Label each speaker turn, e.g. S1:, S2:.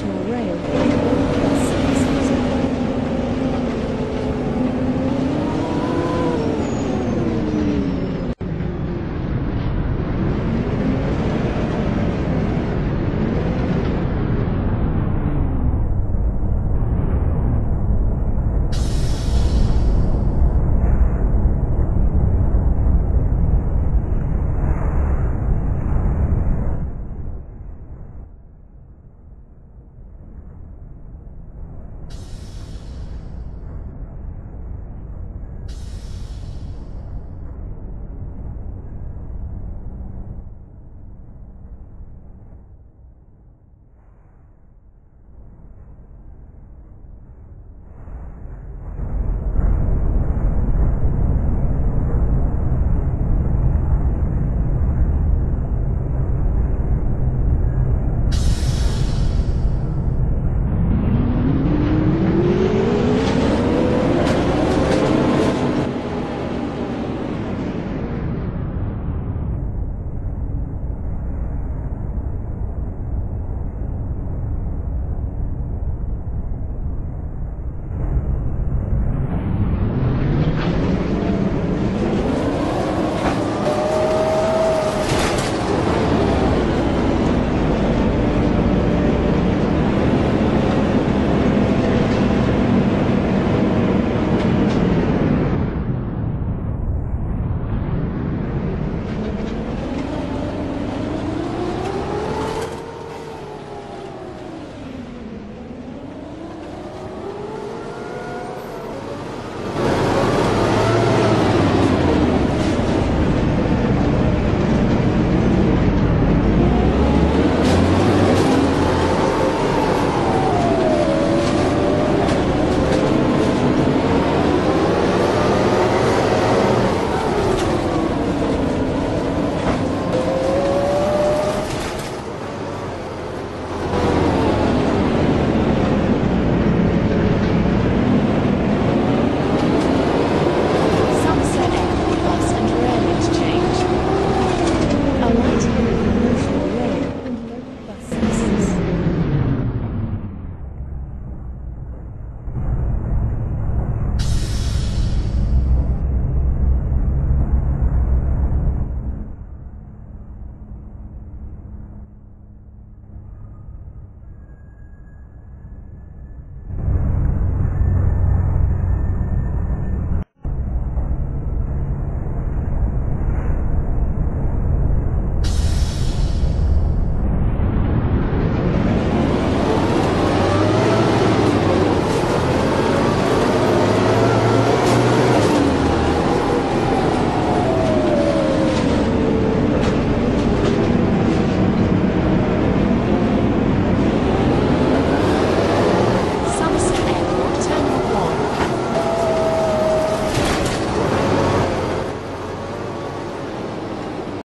S1: National Rail.